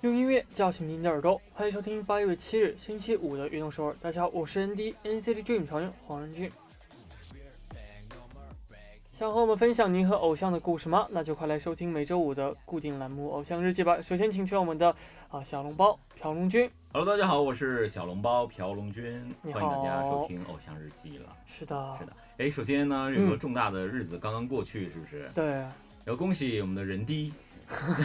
用音乐叫醒您的耳朵，欢迎收听八月七日星期五的运动首尔。大家好，我是 ND NCT Dream 成员黄仁俊。想和我们分享您和偶像的故事吗？那就快来收听每周五的固定栏目《偶像日记》吧。首先，请出我们的啊小笼包朴龙君。Hello，大家好，我是小笼包朴龙君，欢迎大家收听《偶像日记》了。是的，是的，哎，首先呢，有个重大的日子刚刚过去，是不是？对、啊。后恭喜我们的人低，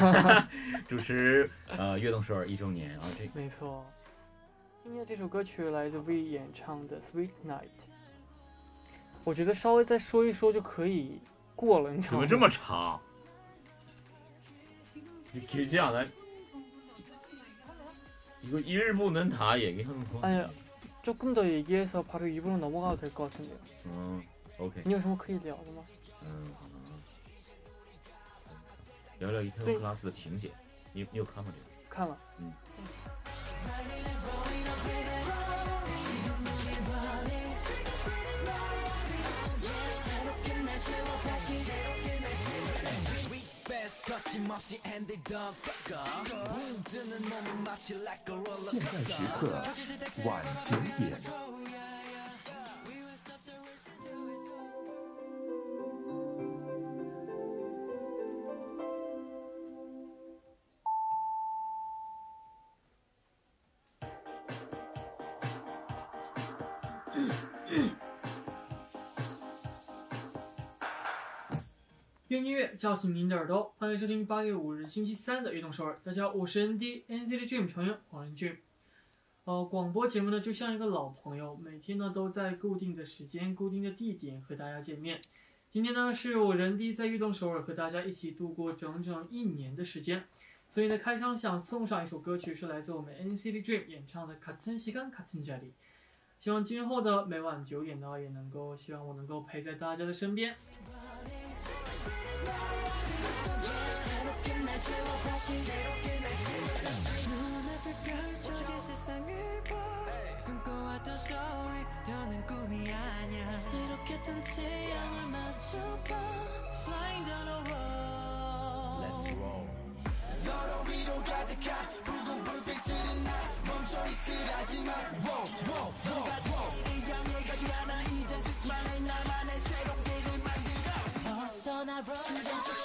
主持呃《悦动首尔》一周年啊！这没错。今天的这首歌曲来自 V 演唱的《Sweet Night》，我觉得稍微再说一说就可以过了。你怎么这么长？你可以这样来，一个一日不能塔，也给他们哎呀。 조금 더 얘기해서 바로 입으로 넘어가도 될 것 같은데요. 嗯，OK，你有什么可以聊的吗？嗯，聊聊一 t 最 class 的情节，你你有看吗？这个？看了，嗯。 없이 핸들 더 꺾어 붕 뜨는 몸은 마치 like a roller 现在时刻晚九点， 用音乐叫醒您的耳朵，欢迎收听八月五日星期三的运动首尔。大家好，我是 N.D.N.C.D.Dream 成员黄仁俊。呃，广播节目呢就像一个老朋友，每天呢都在固定的时间、固定的地点和大家见面。今天呢是我仁弟在运动首尔和大家一起度过整整一年的时间，所以呢开场想送上一首歌曲，是来自我们 N.C.D.Dream 演唱的《卡顿西干卡顿家里》。希望今后的每晚九点呢，也能够希望我能够陪在大家的身边。 눈앞에 펼쳐진 세상을 봐 꿈꿔왔던 story 더는 꿈이 아니야 새롭게 뜬 태양을 맞춰봐 Flying down the road Let's roll. 너로 위로 가득한 붉은 불빛들은 날 멈춰 있으라지만. Wow wow wow wow 향해 가지 않아 이젠 스치만 해 나만의 새로운 길을 만들어 벗어나 roll 심장 속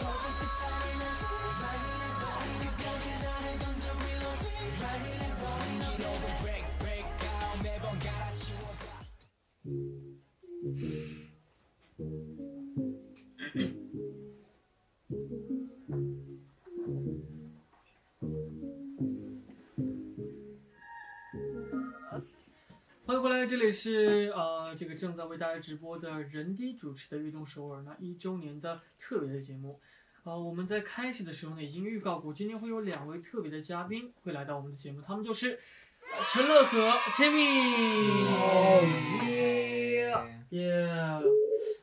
迎回来，这里是呃这个正在为大家直播的人低主持的运动首尔那一周年的特别的节目。呃，我们在开始的时候呢已经预告过，今天会有两位特别的嘉宾会来到我们的节目，他们就是呃陈乐和千米。耶！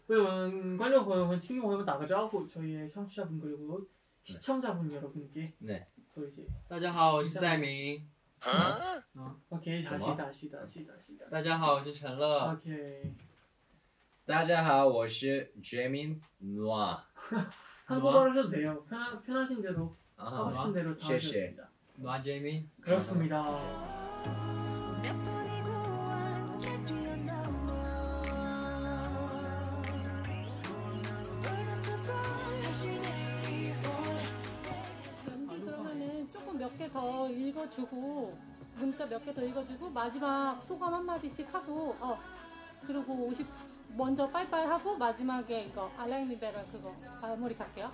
为我们观众朋友们、听众朋友们打个招呼，저희청취자분그리고시청자분여러분께 네. 또 이제 大家好，我是在明。 아 오케이 다시 什么 다시 다시 다시 大 다시 家好，我是陈乐。 오케이 大家好，我是 Jamin Noah。 한국어로 해도 돼요. 편하, 편하신 대로 하고 啊 싶은 대로 다 谢 하셔도 谢。 됩니다. Noah Jamin。 그렇습니다. 읽어주고 문자 몇 개 더 읽어주고 마지막 소감 한 마디씩 하고 어 그리고 50 먼저 빠이빠이 하고 마지막에 이거 알라이미베라 그거 마무리 갈게요.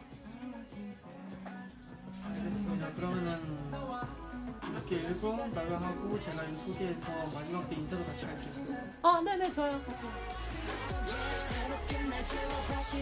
알겠습니다. 그러면은 이렇게 읽고 말하고 제가 이 소개해서 마지막 때 인사도 같이 할게요. 어 네네 좋아요. 같이.